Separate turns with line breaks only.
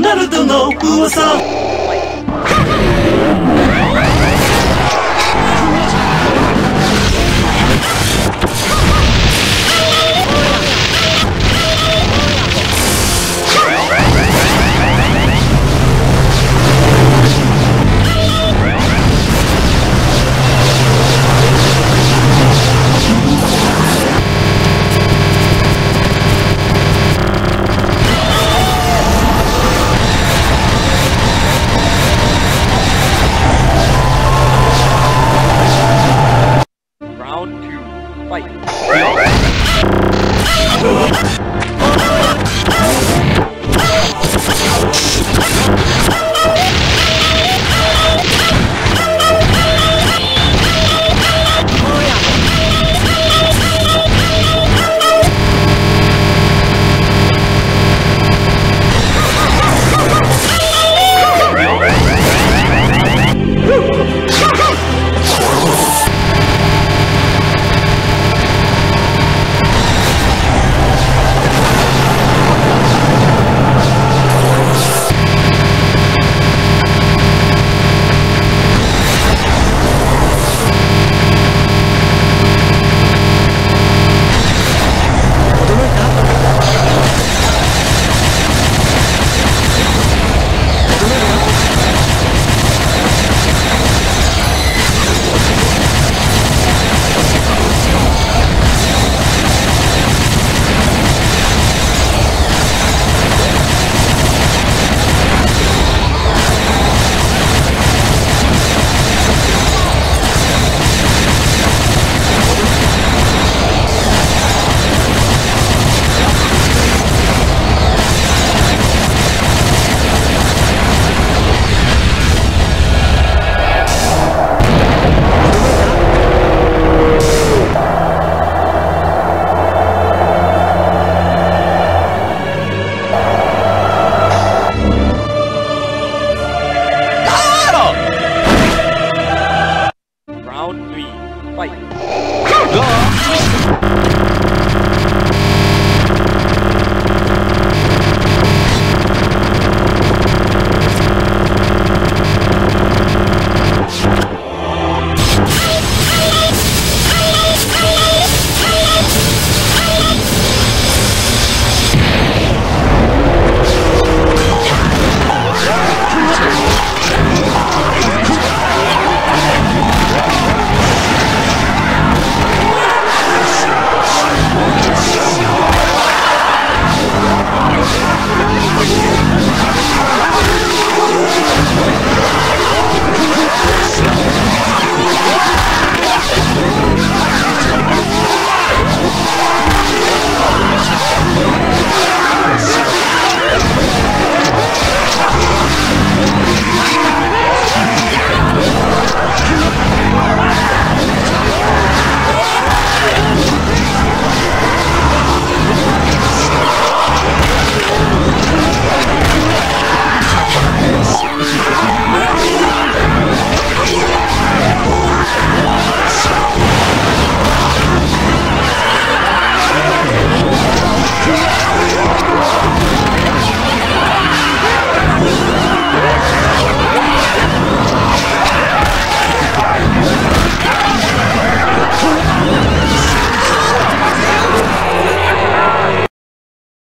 ナルドの噂拜。